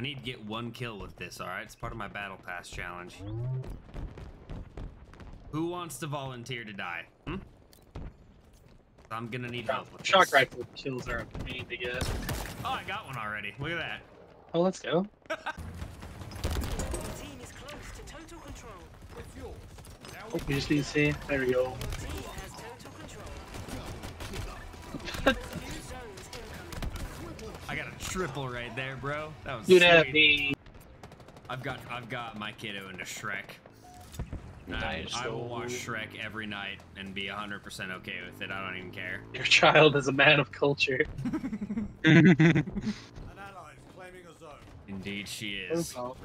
I need to get one kill with this, alright? It's part of my battle pass challenge. Who wants to volunteer to die? Hmm? I'm gonna need help with Shock this. rifle kills are a pain to get. Oh, I got one already. Look at that. Oh, let's go. The team is close to total control. Oh, we just need to see. There we go. Triple right there, bro. That was Do that, sweet. me. I've got I've got my kiddo into Shrek. I- Nice. I, will watch Shrek every night and be 100% okay with it. I don't even care. Your child is a man of culture. An ally is claiming a zone. Indeed, she oh, is. Oh,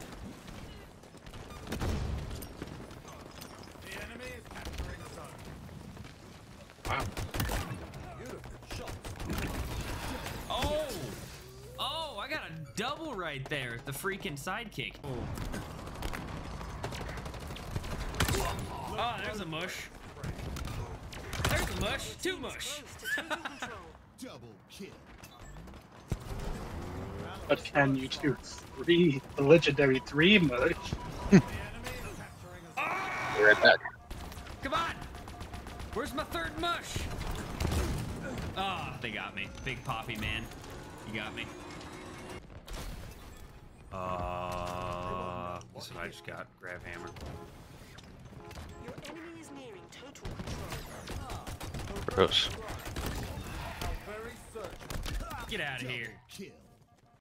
The enemy is capturing a zone. Wow. Beautiful shot. Oh! Oh, I got a double right there. The freaking sidekick. Oh. Oh, there's a mush. There's a mush. Two mush. Close to total control. Double kill. What can you do? Three, the legendary three mush. The enemy is capturing a zone. Be right back. Come on! Where's my third mush? Oh, they got me. Big Poppy, man. You got me. Uh, this one I just got. Grab hammer. Your enemy is nearing total control. Gross. Get out of here. Kill.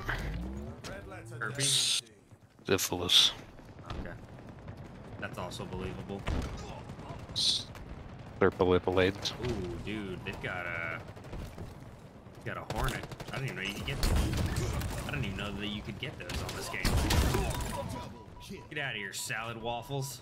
Red letter Herpes. down. Syphilis. Okay. That's also believable. Serpolipolades. Ooh, dude, they've got a got a hornet. I didn't even know you could get. I didn't even know that you could get those on this game. Get out of here, salad waffles.